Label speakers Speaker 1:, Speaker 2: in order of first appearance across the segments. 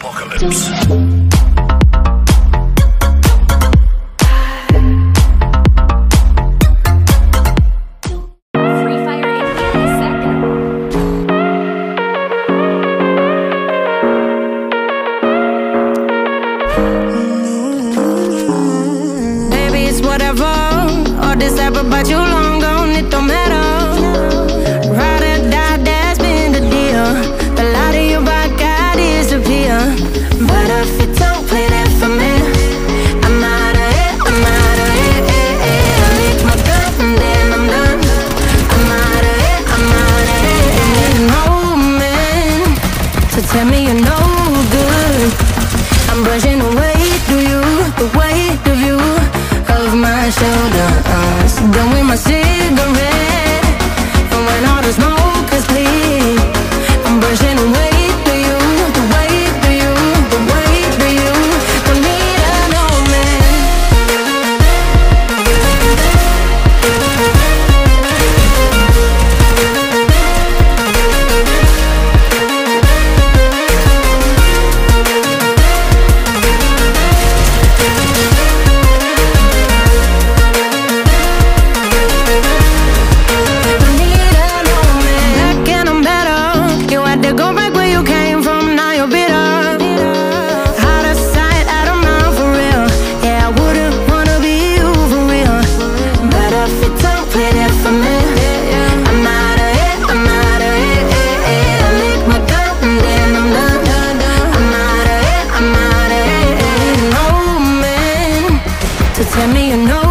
Speaker 1: Apocalypse.
Speaker 2: Free Fire in 80 seconds.
Speaker 3: Baby, it's whatever. All this ever about you long gone, it don't matter. Tell me you're no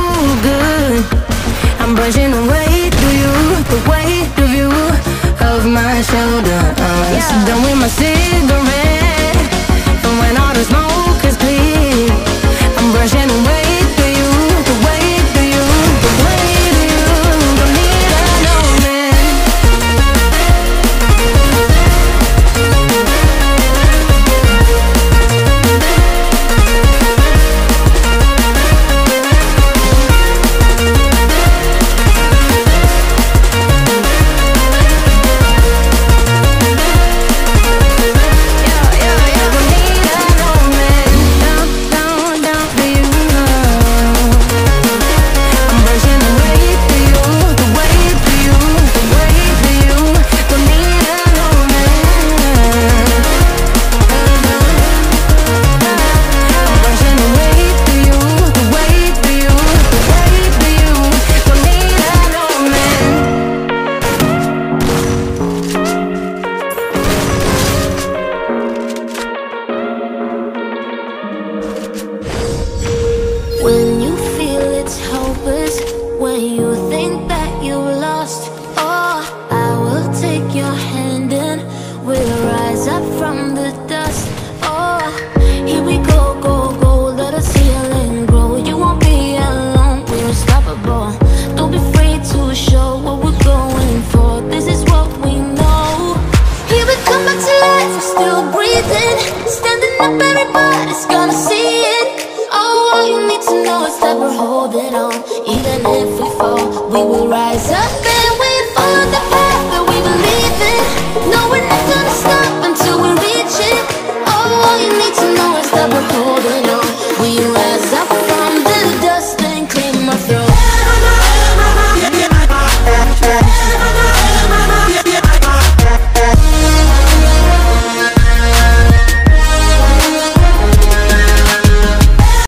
Speaker 3: good. I'm brushing away to you, the weight of you of my shoulders. Done with my cigarette,
Speaker 4: your hand and we'll rise up from the dust. Oh, here we go, go, go, let us heal and grow. You won't be alone, we're unstoppable. Don't be afraid to show what we're going for. This is what we know. Here we come back to life, we're still breathing. Standing up, everybody's gonna see it. Oh, all you need to know is that we're holding on. Even if we fall, we will rise up.